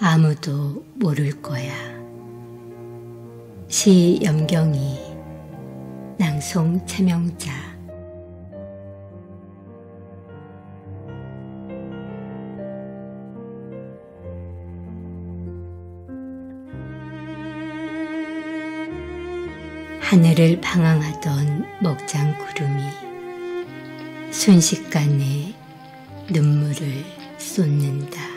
아무도 모를 거야. 시 염경이 낭송 채명자 하늘을 방황하던 먹장 구름이 순식간에 눈물을 쏟는다.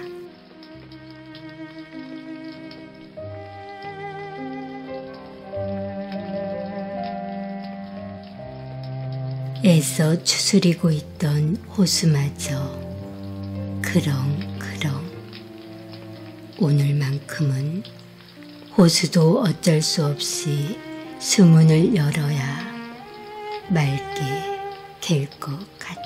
애써 추스리고 있던 호수마저 그렁그렁 오늘만큼은 호수도 어쩔 수 없이 수문을 열어야 맑게 갤것 같다.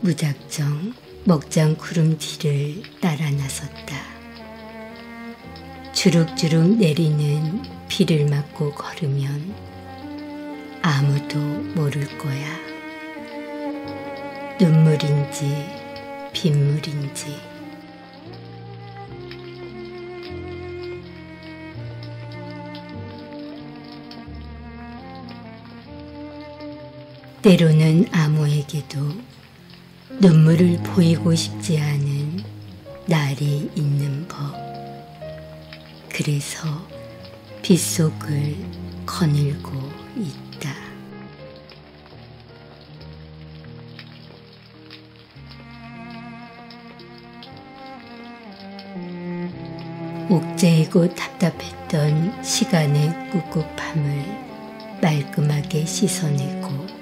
무작정 먹장 구름 뒤를 따라 나섰다. 주룩주룩 내리는 비를 맞고 걸으면 아무도 모를 거야. 눈물인지 빗물인지 때로는 아무에게도 눈물을 보이고 싶지 않은 날이 있는 법. 그래서 빗속을 거닐고 있다. 옥죄이고 답답했던 시간의 꿉꿉함을 말끔하게 씻어내고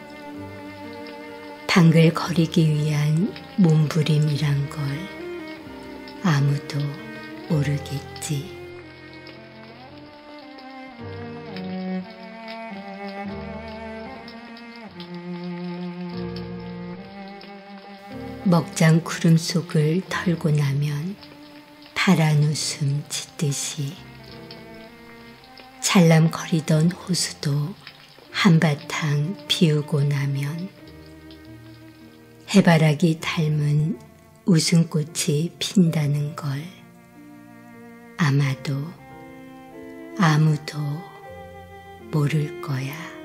방글거리기 위한 몸부림이란 걸 아무도 모르겠지. 먹장 구름 속을 털고 나면 파란 웃음 짓듯이 찰람거리던 호수도 한바탕 비우고 나면 해바라기 닮은 웃음꽃이 핀다는 걸 아마도 아무도 모를 거야.